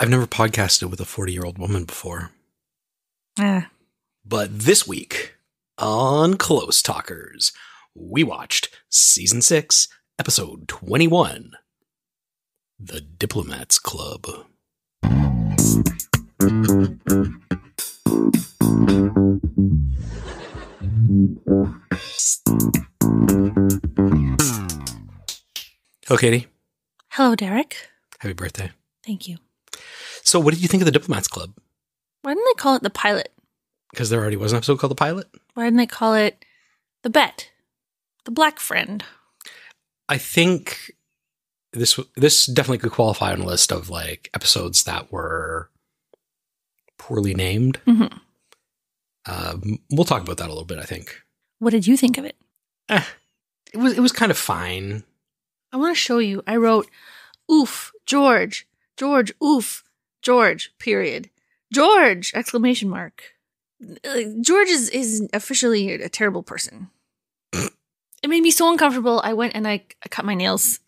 I've never podcasted with a 40 year old woman before. Ah, But this week on Close Talkers, we watched season 6, episode 21 The Diplomats Club. Hello, Katie. hello, Derek. Happy birthday. Thank you. So, what did you think of the Diplomats Club? Why didn't they call it the pilot? Because there already was an episode called The Pilot. Why didn't they call it the bet? The black friend. I think this this definitely could qualify on a list of like episodes that were poorly named. Mhm. Um, we'll talk about that a little bit. I think What did you think of it? Eh, it was it was kind of fine. I want to show you. I wrote, oof, George, George, oof, George, period. George, exclamation mark. Uh, George is, is officially a terrible person. it made me so uncomfortable. I went and I, I cut my nails.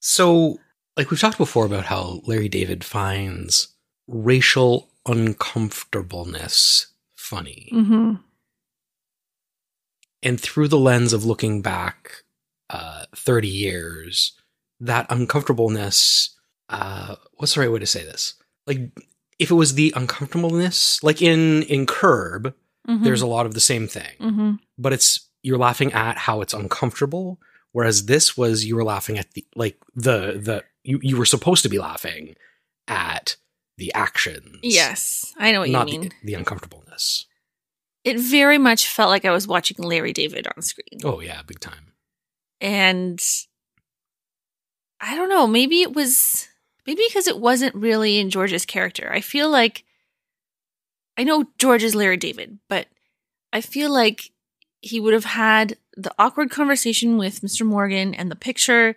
So, like we've talked before about how Larry David finds racial uncomfortableness funny, Mm-hmm. and through the lens of looking back uh, 30 years, that uncomfortableness, uh, what's the right way to say this? Like, if it was the uncomfortableness, like in, in Curb, there's a lot of the same thing, mm-hmm. but it's, you're laughing at how it's uncomfortable. Whereas this was, you were laughing at the, like the, the, you, you were supposed to be laughing at the actions. Yes, I know what you mean. The, the uncomfortableness. it very much felt like I was watching Larry David on screen. Oh yeah, big time. and I don't know, maybe it was maybe because it wasn't really in George's character. I feel like I know George is Larry David, but I feel like he would have had the awkward conversation with Mr. Morgan and the picture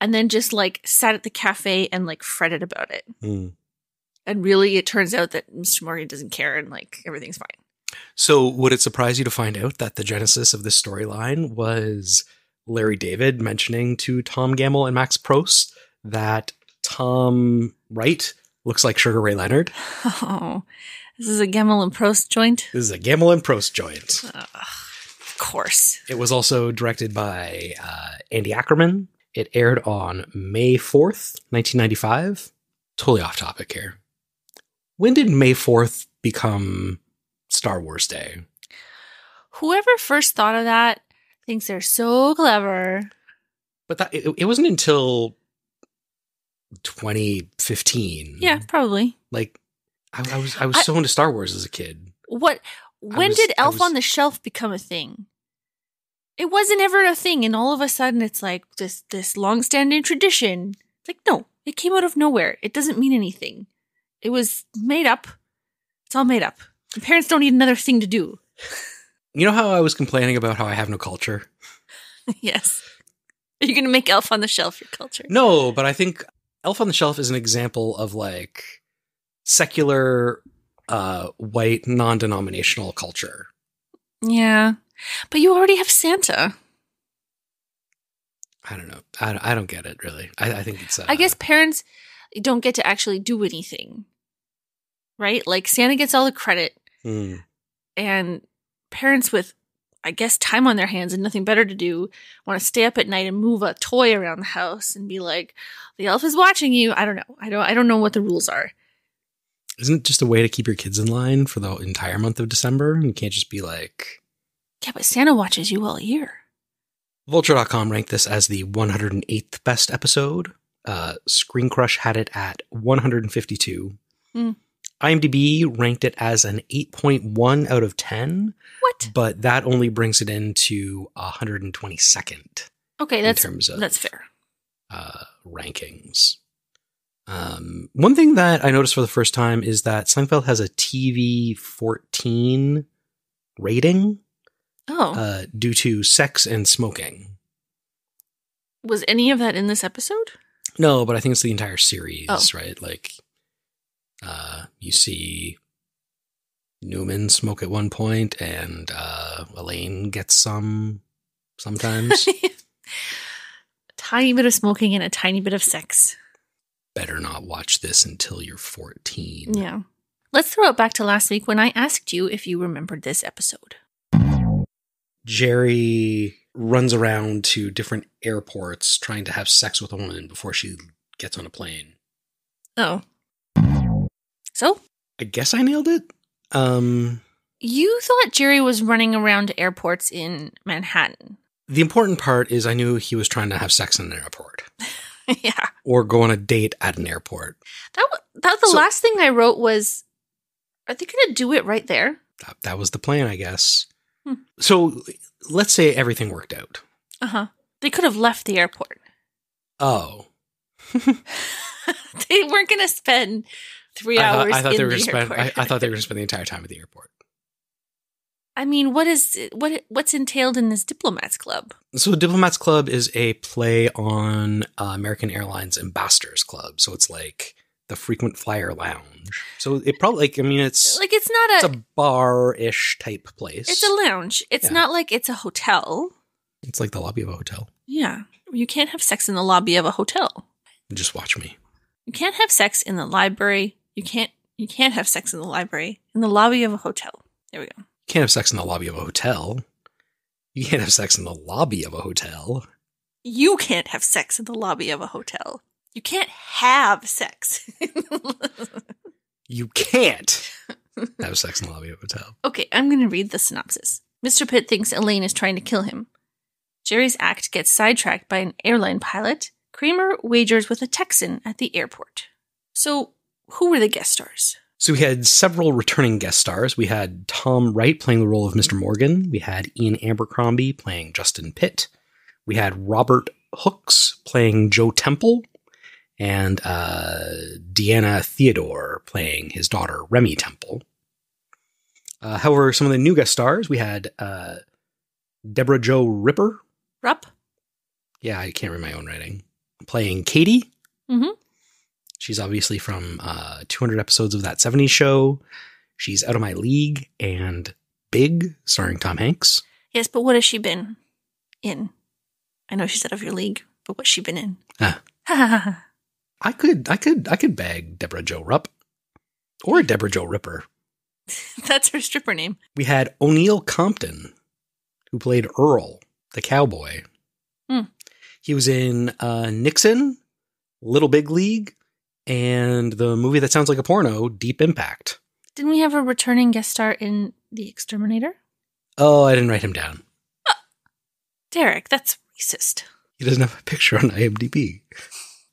and then just like sat at the cafe and like fretted about it. Hmm. And really it turns out that Mr. Morgan doesn't care and like everything's fine. So, would it surprise you to find out that the genesis of this storyline was Larry David mentioning to Tom Gammill and Max Pross that Tom Wright looks like Sugar Ray Leonard? Oh. This is a Gammill and Pross joint. This is a Gammill and Pross joint. Of course. It was also directed by uh, Andy Ackerman. It aired on May 4th, 1995. Totally off topic here. When did May 4th become Star Wars Day? Whoever first thought of that thinks they're so clever. But that it, it wasn't until 2015. Yeah, probably. like I, I was I was I- so into Star Wars as a kid. What? When was- did Elf was- on the Shelf become a thing? It wasn't ever a thing, and all of a sudden, it's like this this long-standing tradition. It's like no, it came out of nowhere. It doesn't mean anything. It was made up. It's all made up. Parents don't need another thing to do. You know how I was complaining about how I have no culture? yes. Are you going to make Elf on the Shelf your culture? No, but I think Elf on the Shelf is an example of like secular uh white non-denominational culture. Yeah, but you already have Santa. I don't know. I, don't- I don't get it really. I, I think it's uh, I guess parents don't get to actually do anything, right? Like Santa gets all the credit, hmm. and parents with, I guess, time on their hands and nothing better to do want to stay up at night and move a toy around the house and be like, "The elf is watching you." I don't know. I don't. I don't know what the rules are. Isn't it just a way to keep your kids in line for the entire month of December? And you can't just be like Yeah, but Santa watches you all year. Vulture.com ranked this as the 108th best episode. Uh, Screen Crush had it at 152. Hmm. IMDb ranked it as an 8.1 out of 10, What? but that only brings it into 122nd Okay, that's terms of- that's fair. uh, rankings. Um, one thing that I noticed for the first time is that Seinfeld has a TV 14 rating Oh, uh, due to sex and smoking. was any of that in this episode? No, but I think it's the entire series, Oh. right? Like, uh, you see Newman smoke at one point, and uh, Elaine gets some sometimes. tiny bit of smoking and a tiny bit of sex. better not watch this until you're 14. Yeah. Let's throw it back to last week when I asked you if you remembered this episode. Jerry runs around to different airports trying to have sex with a woman before she gets on a plane. Oh. So, I guess I nailed it. Um, you thought Jerry was running around airports in Manhattan. the important part is I knew he was trying to have sex in an airport yeah. or go on a date at an airport. That wa- that the So- last thing I wrote was are they going to do it right there? That, that was the plan, I guess. Hmm. So let's say everything worked out. Uh-huh. They could have left the airport. Oh, they weren't going to spend 3 I thought, hours I thought they were the going to spend. I. I thought they were going to spend the entire time at the airport. I mean, what is what what's entailed in this diplomats club? So, Diplomats Club is a play on uh, American Airlines Ambassadors Club. So it's like the frequent flyer lounge. So it probably like I mean it's Like it's not it's a a bar ish type place. it's a lounge. It's Yeah. not like it's a hotel. It's like the lobby of a hotel. Yeah. You can't have sex in the lobby of a hotel. Just watch me. You can't have sex in the library. You can't you can't have sex in the library in the lobby of a hotel. There we go. You can't have sex in the lobby of a hotel. You can't have sex in the lobby of a hotel. You can't have sex in the lobby of a hotel. You can't have sex. You can't have sex in the lobby of a hotel. okay, I'm going to read the synopsis. Mr. Pitt thinks Elaine is trying to kill him. Jerry's act gets sidetracked by an airline pilot. Kramer wagers with a Texan at the airport. So, who were the guest stars? So we had several returning guest stars. We had Tom Wright playing the role of Mr. Morgan. We had Ian Abercrombie playing Justin Pitt. We had Robert Hooks playing Joe Temple. And uh, Deanna Theodore playing his daughter, Remy Temple. Uh, however, some of the new guest stars, we had uh, Deborah Jo Ripper. Rupp? Yeah, I can't read my own writing. Playing Katie. Mhm. She's obviously from uh, 200 episodes of that 70s show. She's out of my league and Big, starring Tom Hanks. Yes, but what has she been in? I know she's out of your league, but what's she been in? Ah. I could, I could, I could bag Deborah Jo Rupp or Deborah Jo Ripper. That's her stripper name. We had O'Neal Compton, who played Earl, the cowboy. Hmm. He was in uh, Nixon, Little Big League, and the movie that sounds like a porno, Deep Impact. Didn't we have a returning guest star in The Exterminator? Oh, I didn't write him down. Derek, that's racist. He doesn't have a picture on IMDb.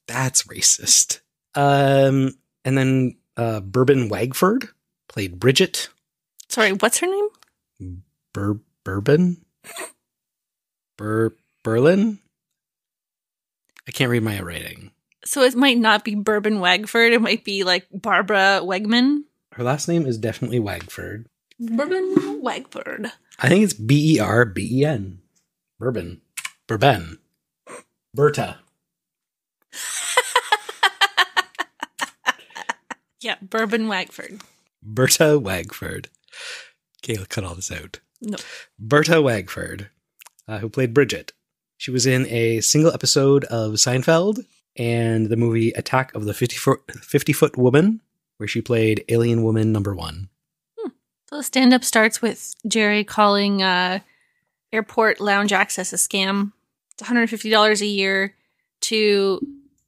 That's racist. Um, and then uh, Bourbon Wagford played Bridget. Sorry, what's her name? Bur- Bourbon? Bur- Berlin? I can't read my writing. So it might not be Bourbon Wagford. It might be like Barbara Wegman. Her last name is definitely Wagford. Bourbon Wagford. I think it's B E R B E N. Bourbon. Bourbon. Berta. Yeah, Bourbon Wagford. Berta Wagford. Okay, I'll cut all this out. No. Berta Wagford, uh, who played Bridget. She was in a single episode of Seinfeld and the movie Attack of the 50 Foot, 50 Foot Woman, where she played Alien Woman number one. So the stand up starts with Jerry calling uh, airport lounge access a scam. It's $150 a year to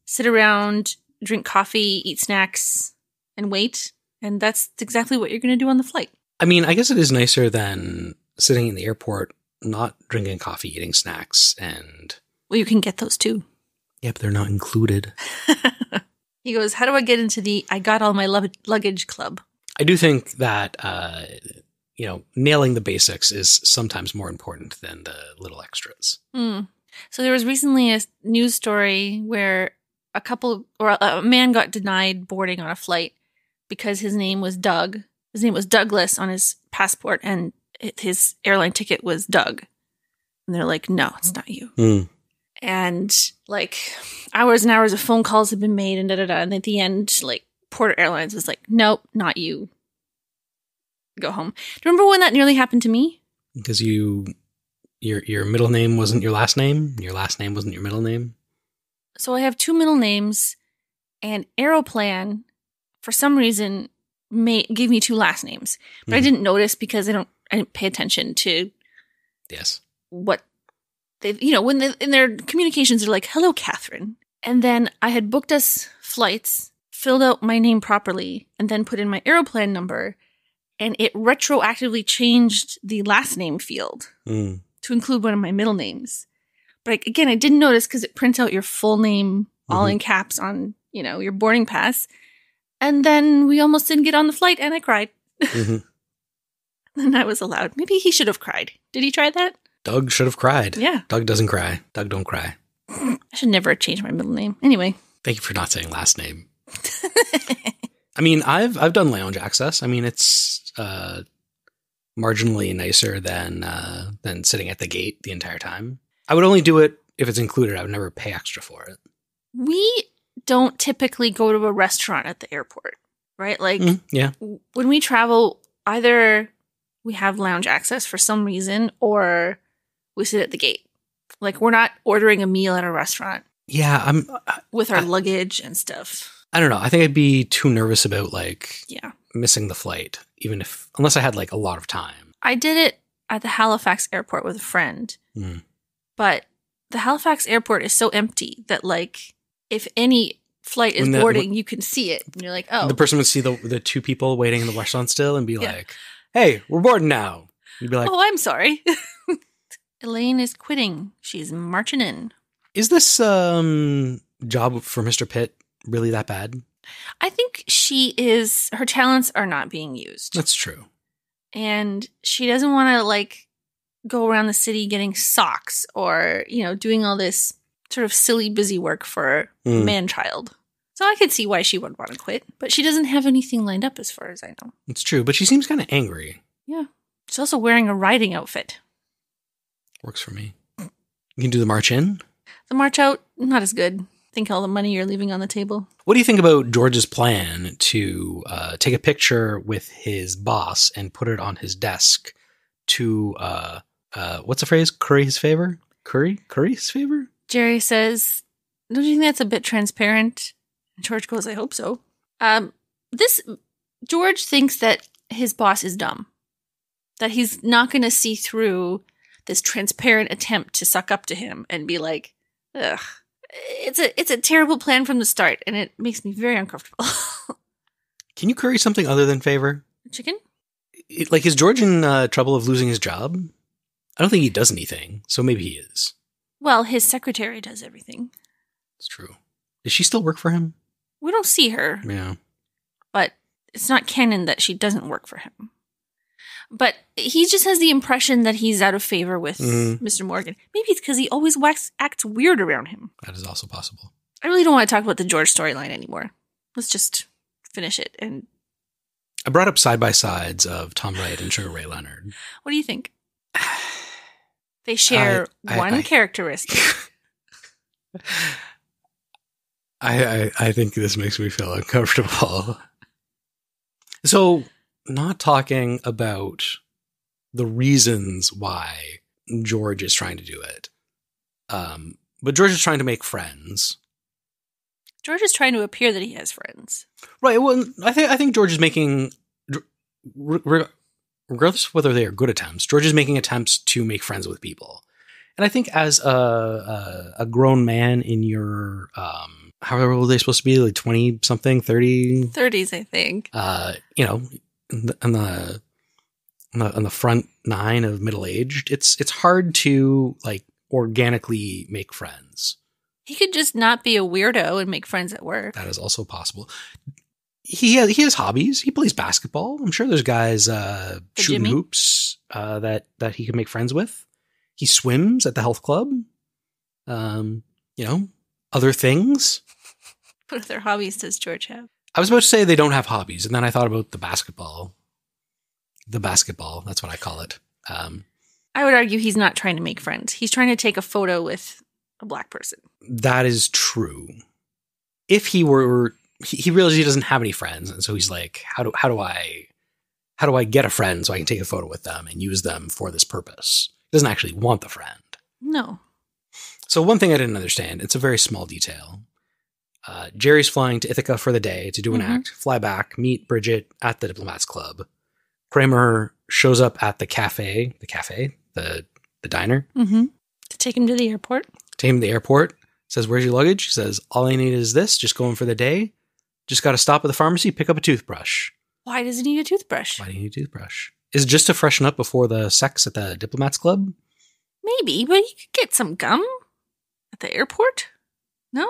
sit around, drink coffee, eat snacks, and wait. And that's exactly what you're going to do on the flight. I mean, I guess it is nicer than sitting in the airport, not drinking coffee, eating snacks, and Well, you can get those too. Yeah, but they're not included. he goes, How do I get into the I got all my lug- luggage club? I do think that uh, you know nailing the basics is sometimes more important than the little extras. Hmm. So there was recently a news story where a couple or a, man got denied boarding on a flight because his name was Doug. His name was Douglas on his passport, and his airline ticket was Doug. And they're like, "No, it's not you." Hmm. And like hours and hours of phone calls have been made, and da da da. And at the end, like Porter Airlines was like, "Nope, not you. Go home." Do you remember when that nearly happened to me? because you your your middle name wasn't your last name your last name wasn't your middle name So I have two middle names, And Aeroplan, for some reason, may gave me two last names, but I Mhm. didn't notice because I don't I didn't pay attention to Yes. what they you know when they, in their communications they're like hello catherine. And then i had booked us flights filled out my name properly and then put in my aeroplan number and it retroactively changed the last name field Mm. to include one of my middle names. But I, again i didn't notice because it prints out your full name all Mhm. in caps on you know your boarding pass. And then we almost didn't get on the flight and i cried. Mhm. and i was allowed. Maybe he should have cried. Did he try that Doug should have cried. yeah Doug doesn't cry. Doug don't cry. I should never change my middle name. Anyway, Thank you for not saying last name. I mean, I've I've done lounge access. I mean, it's uh, marginally nicer than uh, than sitting at the gate the entire time. I would only do it if it's included. I would never pay extra for it. we don't typically go to a restaurant at the airport, right? Like Mm, yeah, when we travel, either we have lounge access for some reason or we sit at the gate. Like we're not ordering a meal at a restaurant yeah. I'm. with our I- luggage and stuff. I don't know. I think I'd be too nervous about like Yeah. missing the flight, even if unless I had like a lot of time. I did it at the Halifax airport with a friend, Mm. but the Halifax airport is so empty that like if any flight is the- boarding, you can see it. And you're like, oh, The person would see the the two people waiting in the restaurant still and be Yeah. like, "Hey, we're boarding now." You'd be like, oh, I'm sorry. Elaine is quitting. She's marching in. "Is this um job for Mr. Pitt really that bad?" I think she is, her talents are not being used. That's true. And she doesn't want to like go around the city getting socks or, you know, doing all this sort of silly, busy work for Mm. man child. So I could see why she would want to quit, but she doesn't have anything lined up as far as I know. It's true, but she seems kind of angry. Yeah. She's also wearing a riding outfit. Works for me. You can do the march in. The march out, not as good. Think all the money you're leaving on the table. What do you think about George's plan to uh, take a picture with his boss and put it on his desk to uh, uh, what's the phrase? Curry his favor. Curry, curry his favor. Jerry says, Don't you think that's a bit transparent? And George goes, I hope so. Um, this George thinks that his boss is dumb. That he's not gonna see through this transparent attempt to suck up to him and be like, ugh. It's a it's a terrible plan from the start, and it makes me very uncomfortable. Can you curry something other than favor? Chicken? It- like, is George in uh, trouble of losing his job? I don't think he does anything, so maybe he is. Well, his secretary does everything. It's true. Does she still work for him? We don't see her. Yeah. but it's not canon that she doesn't work for him. But he just has the impression that he's out of favor with Mhm. Mr. Morgan. Maybe it's because he always wax, acts weird around him. That is also possible. I really don't want to talk about the George storyline anymore. Let's just finish it. And I brought up side by sides of Tom Wright and Sugar Ray Leonard. what do you think? They share I- I- one I- characteristic. I, I I think this makes me feel uncomfortable. So, not talking about the reasons why George is trying to do it, um, but George is trying to make friends. George is trying to appear that he has friends. Right. Well, I think I think George is making, re- re- regardless of whether they are good attempts, George is making attempts to make friends with people. And I think as a a, a grown man in your um, however old are they supposed to be, like twenty something, thirty, 30s, I think. uh, you know, on the, on the the on the front nine of middle aged, it's it's hard to like organically make friends. He could just not be a weirdo and make friends at work. That is also possible. He has, he has hobbies. He plays basketball. I'm sure there's guys uh, The shooting Jimmy? hoops uh, that that he can make friends with. He swims at the health club. Um, you know, other things. What other hobbies does George have? I was about to say they don't have hobbies, and then I thought about the basketball. The basketball. That's what I call it. Um, I would argue he's not trying to make friends. He's trying to take a photo with a black person. that is true. If he were, he, he realizes he doesn't have any friends, and so he's like, "How do how do I, how do I get a friend so I can take a photo with them and use them for this purpose?" He doesn't actually want the friend. No. So one thing I didn't understand, it's a very small detail. Uh, Jerry's flying to Ithaca for the day to do an Mhm. act, fly back, meet Bridget at the Diplomats Club. Kramer shows up at the cafe, the cafe, the the diner, Mm-hmm. To take him to the airport. take him to the airport, says, Where's your luggage? He says, All I need is this, just going for the day. Just got to stop at the pharmacy, pick up a toothbrush. Why does he need a toothbrush? Why do you need a toothbrush? Is it just to freshen up before the sex at the Diplomats Club? Maybe, but you could get some gum at the airport. No,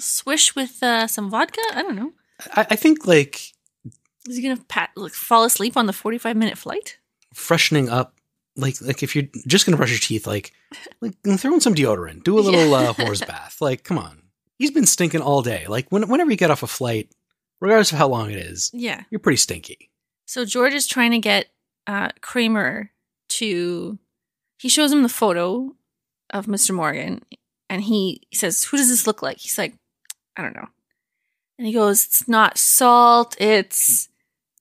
swish with uh, some vodka. I don't know. I, I think like Is he gonna pat like fall asleep on the forty-five minute flight? freshening up, like like if you're just gonna brush your teeth, like like throw in some deodorant, do a little Yeah. uh, horse bath. Like, come on, he's been stinking all day. Like when, whenever you get off a flight, regardless of how long it is, Yeah. you're pretty stinky. So George is trying to get uh, Kramer to. He shows him the photo of Mr. Morgan, and he says, "Who does this look like?" He's like, "I don't know." And he goes, "It's not salt. It's."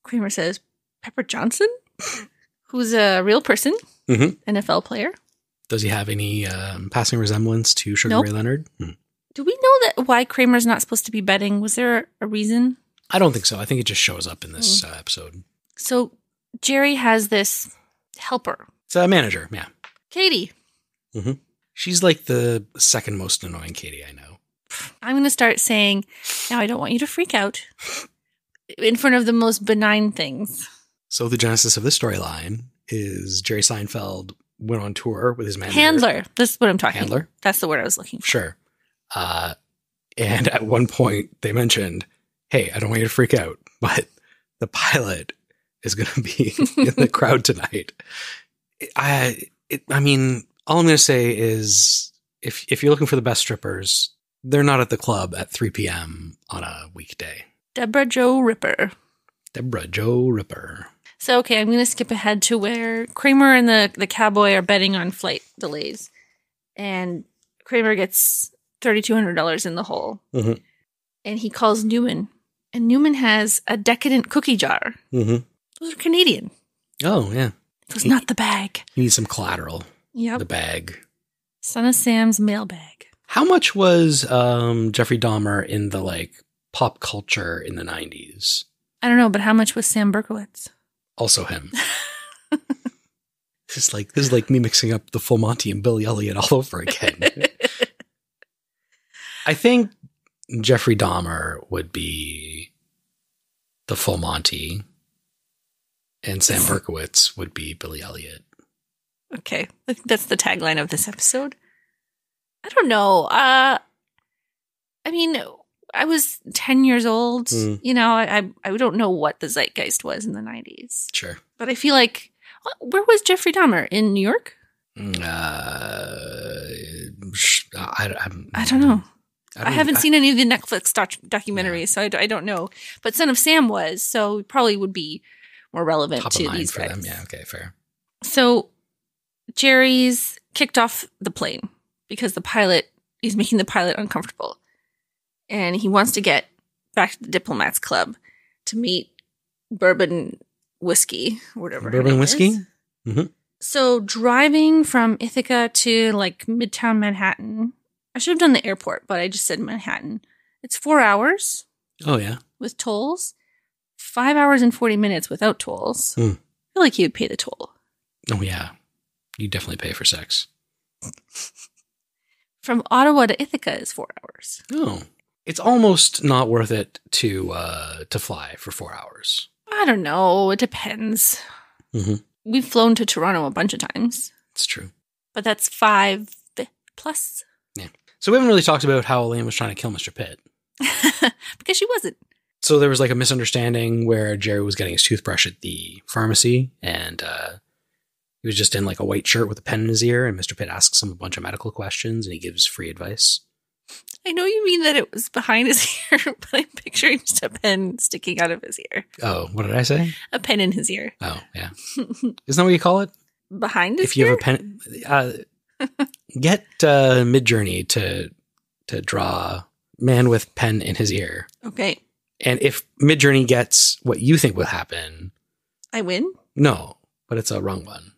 Kramer says, "Pepper Johnson, who's a real person, Mhm. NFL player." Does he have any um, passing resemblance to Sugar Nope. Ray Leonard? Hmm. Do we know that why Kramer's not supposed to be betting? Was there a reason? I don't think so. I think it just shows up in this uh, episode. So Jerry has this helper, It's a manager, yeah. Katie. She's like the second most annoying Katie I know. I'm going to start saying, now I don't want you to freak out in front of the most benign things. So the genesis of this storyline is Jerry Seinfeld went on tour with his manager. Handler. This is what I'm talking Handler? That's the word I was looking for. Sure. Uh, and at one point, they mentioned, "Hey, I don't want you to freak out, but the pilot is going to be in the crowd tonight." I, it, I mean, all I'm going to say is, if if you're looking for the best strippers, they're not at the club at 3 p.m. on a weekday. Deborah Joe Ripper. Deborah Joe Ripper. So, okay, I'm going to skip ahead to where Kramer and the, the cowboy are betting on flight delays. And Kramer gets $3,200 in the hole. Mhm. And he calls Newman. And Newman has a decadent cookie jar. Mm-hmm. Those are Canadian. Oh yeah, It was not the bag. He needs some collateral. Yep. The bag. Son of Sam's mailbag. How much was um, Jeffrey Dahmer in the like pop culture in the '90s? I don't know, but how much was Sam Berkowitz? Also him. this is like this is like me mixing up the Full Monty and Billy Elliot all over again. I think Jeffrey Dahmer would be the Full Monty, and Sam Berkowitz would be Billy Elliot. Okay. I think that's the tagline of this episode. I don't know. Uh I mean, I was 10 years old. Hmm. You know, I, I I don't know what the zeitgeist was in the 90s. Sure. But I feel like where was Jeffrey Dahmer in New York? Uh, I, I'm- I don't know. I, don't- haven't seen any of the Netflix doc- documentaries, so I, I don't know. But Son of Sam was, so it probably would be more relevant top to these for guys. them. Yeah. Okay. Fair. So Jerry's kicked off the plane because the pilot is making the pilot uncomfortable. And he wants to get back to the Diplomats Club to meet Bourbon Whiskey, or whatever. Bourbon Whiskey? is. Mhm. So driving from Ithaca to like Midtown Manhattan, I should have done the airport, but I just said Manhattan. It's four hours Oh yeah. with tolls, five hours and 40 minutes without tolls. Hmm. I feel like he would pay the toll. Oh yeah. You definitely pay for sex. From Ottawa to Ithaca is four hours. Oh. It's almost not worth it to uh to fly for four hours. I don't know. It depends. Mhm. We've flown to Toronto a bunch of times, It's true. but that's five plus Yeah. So we haven't really talked about how Elaine was trying to kill Mr. Pitt. because she wasn't. So there was like a misunderstanding where Jerry was getting his toothbrush at the pharmacy and uh he was just in like a white shirt with a pen in his ear and Mr. Pitt asks him a bunch of medical questions and he gives free advice. I know you mean that it was behind his ear, but I'm picturing just a pen sticking out of his ear. Oh, what did I say? A pen in his ear. Oh, yeah. Isn't that what you call it? behind his ear. if you ear? have a pen uh, get uh midjourney to to draw man with pen in his ear Okay, and if midjourney gets what you think will happen I win. no but it's a wrong one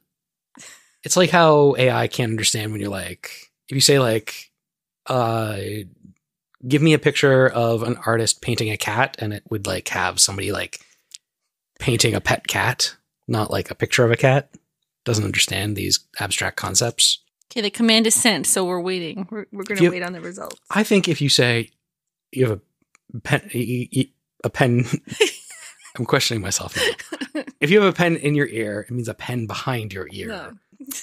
it's like how ai can't understand when you're like if you say like uh give me a picture of an artist painting a cat, and it would like have somebody like painting a pet cat, not like a picture of a cat. Doesn't understand these abstract concepts. Okay, the command is sent, so we're waiting. We're, we're going to wait on the results. I think if you say you have a pen, a pen. I'm questioning myself now. If you have a pen in your ear, it means a pen behind your ear. No.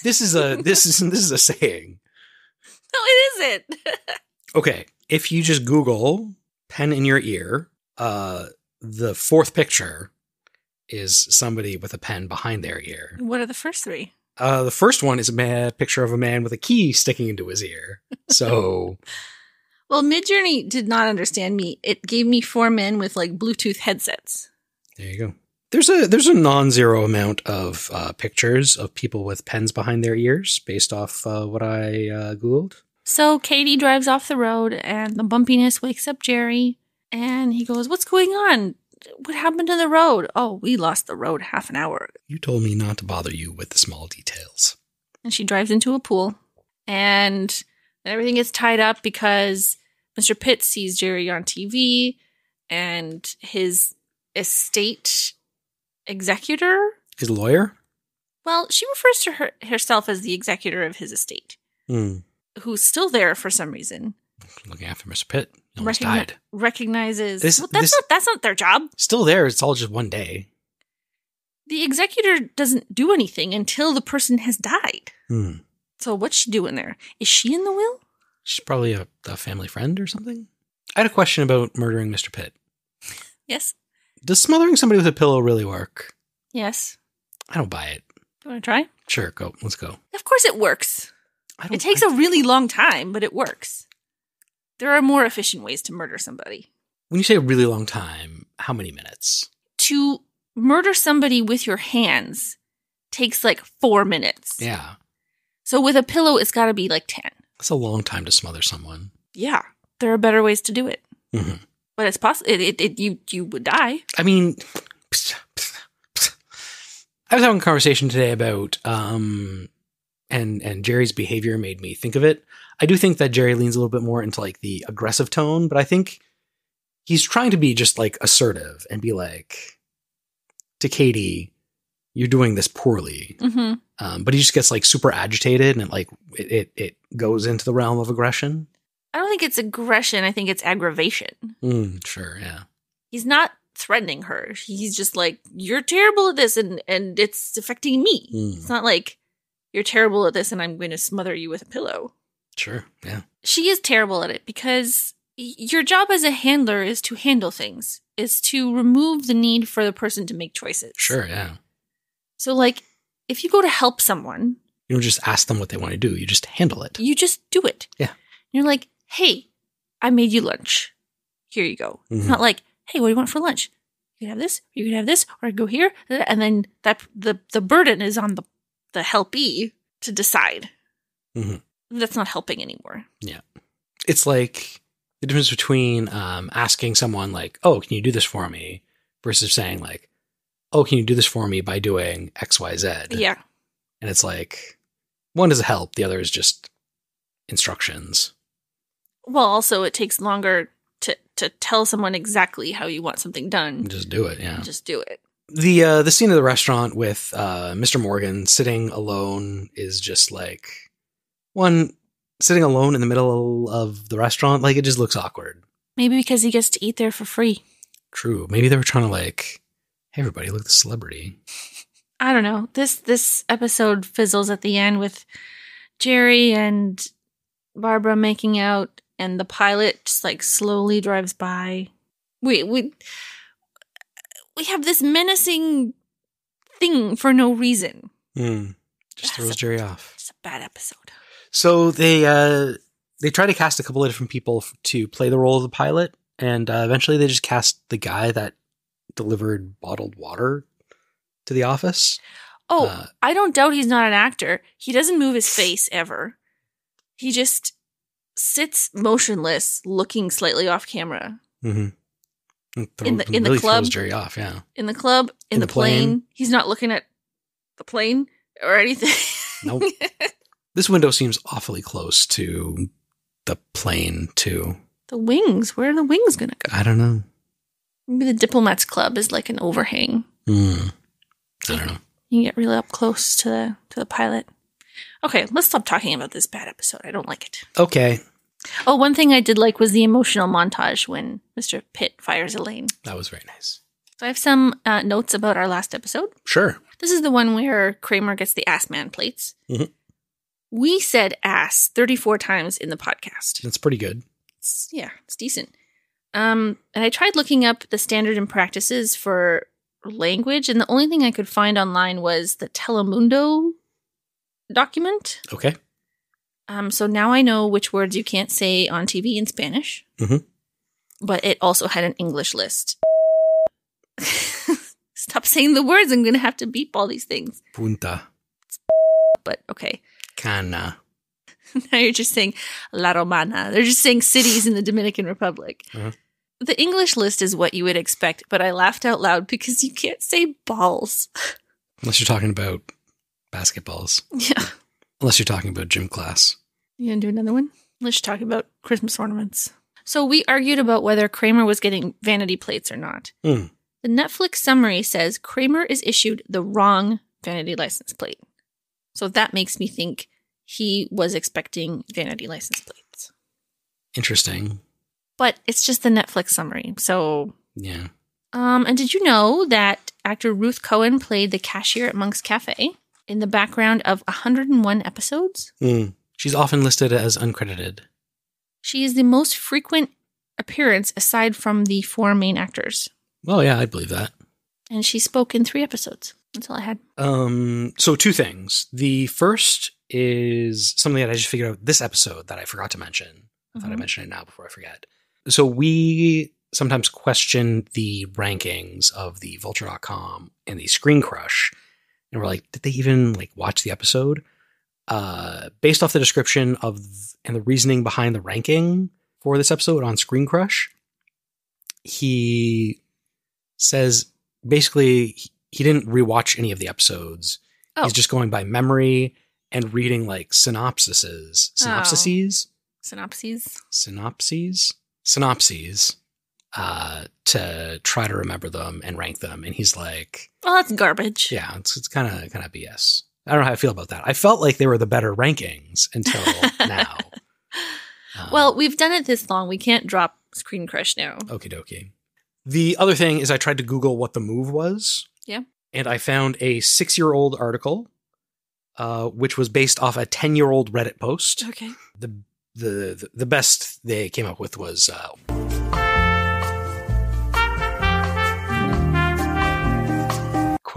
This is a this is this is a saying. No, it isn't. Okay, if you just Google pen in your ear, uh, the fourth picture is somebody with a pen behind their ear. what are the first three? Uh, the first one is a ma- picture of a man with a key sticking into his ear. So Well, Midjourney did not understand me. It gave me four men with like Bluetooth headsets. there you go. There's a there's a non-zero amount of uh, pictures of people with pens behind their ears based off uh, what I uh, googled. So Katie drives off the road, and the bumpiness wakes up Jerry, and he goes, "What's going on? What happened to the road? Oh, we lost the road half an hour." ago." You told me not to bother you with the small details. And she drives into a pool, and everything gets tied up because Mr. Pitt sees Jerry on TV, and his estate executor. His lawyer? Well, she refers to her, herself as the executor of his estate, Hmm. who's still there for some reason. Looking after Mr. Pitt. Almost Recogni- died. Recognizes This- well, that's this- not that's not their job. Still there. It's all just one day. The executor doesn't do anything until the person has died. Hmm. So what's she doing there? Is she in the will? She's probably a, a family friend or something. I had a question about murdering Mr. Pitt. Yes. Does smothering somebody with a pillow really work? Yes. I don't buy it. You want to try? Sure, go. Let's go. Of course it works. I don't, It takes I, a really long time, but it works. There are more efficient ways to murder somebody. when you say a really long time, how many minutes? To murder somebody with your hands takes like four minutes. Yeah, So with a pillow, it's got to be like 10. that's a long time to smother someone. Yeah. There are better ways to do it. Mhm. But it's possible. It, it, it, you, you would die. I mean, I was having a conversation today about um, and and Jerry's behavior made me think of it. I do think that Jerry leans a little bit more into like the aggressive tone, but I think he's trying to be just like assertive and be like to Katie, "You're doing this poorly." Mm-hmm. Um, but he just gets like super agitated and it like it, it it goes into the realm of aggression. I don't think it's aggression. I think it's aggravation. Mm, sure, yeah. He's not threatening her. He's just like, you're terrible at this and, and it's affecting me. Mm. It's not like, you're terrible at this and I'm going to smother you with a pillow. Sure, yeah. She is terrible at it because your job as a handler is to handle things, is to remove the need for the person to make choices. Sure, yeah. So, like, if you go to help someone, You don't just ask them what they want to do, you just handle it. you just do it. Yeah. You're like, hey, I made you lunch. Here you go. It's Mhm. not like, hey, what do you want for lunch? You can have this, you can have this, or I go here, and then that the the burden is on the the helpee to decide. Mhm. That's not helping anymore. Yeah. It's like the difference between um, asking someone like, "Oh, can you do this for me?" versus saying like, "Oh, can you do this for me by doing X, Y, Z?" Yeah. and it's like one is a help, the other is just instructions. Well, also it takes longer to to tell someone exactly how you want something done. Just do it, yeah. Just do it. the uh, the scene of the restaurant with uh, Mr. Morgan sitting alone is just like one sitting alone in the middle of the restaurant. Like it just looks awkward. Maybe because he gets to eat there for free. True. Maybe they were trying to like, hey everybody, look at the celebrity. I don't know. This this episode fizzles at the end with Jerry and Barbara making out and the pilot just like slowly drives by. We we we have this menacing thing for no reason. Hmm. Just throws Jerry off. It's a bad episode. So they uh, they try to cast a couple of different people to play the role of the pilot, and uh, eventually they just cast the guy that delivered bottled water to the office. Oh, Uh, I don't doubt he's not an actor. He doesn't move his face ever. He just sits motionless, looking slightly off camera. Mm-hmm. In the- in the club? Jerry off. Yeah. in the club, in, In the, the plane. plane. He's not looking at the plane or anything. Nope. This window seems awfully close to the plane too. The wings. Where are the wings going to go? I don't know. Maybe the Diplomats Club is like an overhang. Hmm. I don't know. You can get really up close to the to the pilot. Okay, let's stop talking about this bad episode. I don't like it. Okay, Oh, one thing I did like was the emotional montage when Mr. Pitt fires Elaine. that was very nice. So I have some uh, notes about our last episode. Sure. This is the one where Kramer gets the ass man plates. Mhm. We said ass 34 times in the podcast. That's pretty good. It's, yeah, it's decent. Um, and I tried looking up the standard and practices for language, and the only thing I could find online was the Telemundo document. Okay. Um, so now I know which words you can't say on TV in Spanish. Mhm. But it also had an English list. Stop saying the words. I'm going to have to beep all these things. Punta But okay. Cana. now you're just saying La Romana. They're just saying cities in the Dominican Republic. Uh-huh. The English list is what you would expect, but I laughed out loud because you can't say balls. Unless you're talking about basketballs. Yeah. Unless you're talking about gym class. You gonna do another one? Let's talk about Christmas ornaments. So we argued about whether Kramer was getting vanity plates or not. Hmm. The Netflix summary says Kramer is issued the wrong vanity license plate. So that makes me think he was expecting vanity license plates. Interesting. But it's just the Netflix summary. So Yeah. um and did you know that actor Ruth Cohen played the cashier at Monk's Cafe in the background of 101 episodes? Hmm. She's often listed as uncredited. She is the most frequent appearance aside from the four main actors. Well, yeah, I believe that. And she spoke in three episodes. That's all I had. Um, so two things. The first is something that I just figured out this episode that I forgot to mention. I thought I mentioned it now before I forget. So we sometimes question the rankings of the vulture.com and the screen crush. And we're like, did they even like watch the episode? Uh, based off the description of and the reasoning behind the ranking for this episode on Screen Crush, he says basically he- didn't rewatch any of the episodes. Oh. He's just going by memory and reading like synopsises, synopsises, Synopses. synopses, synopses, uh, to try to remember them and rank them. And he's like, Well, that's garbage. yeah, it's it's kind of kind of BS. I don't know how I feel about that. I felt like they were the better rankings until now. Um, Well, we've done it this long. We can't drop Screen Crush now. Okie dokie. The other thing is I tried to Google what the move was. Yeah. And I found a six year old article, uh, which was based off a 10 year old Reddit post. Okay. The, the, the best they came up with was uh,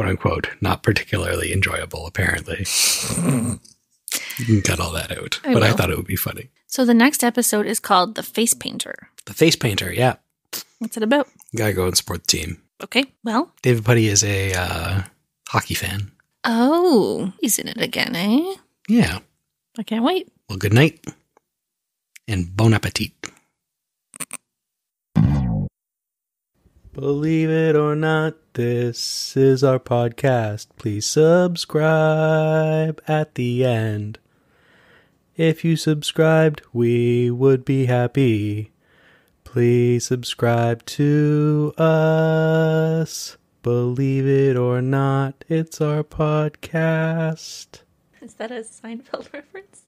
quote unquote, not particularly enjoyable, apparently. you can cut all that out. I but I thought it would be funny. So the next episode is called The Face Painter. The face painter, yeah. What's it about? Gotta go and support the team. Okay. Well. David Puddy is a uh, hockey fan. Oh, he's in it again, eh? Yeah. I can't wait. Well, good night and bon appetit. Believe it or not, this is our podcast. Please subscribe at the end. If you subscribed, we would be happy. Please subscribe to us. Believe it or not, it's our podcast. Is that a Seinfeld reference?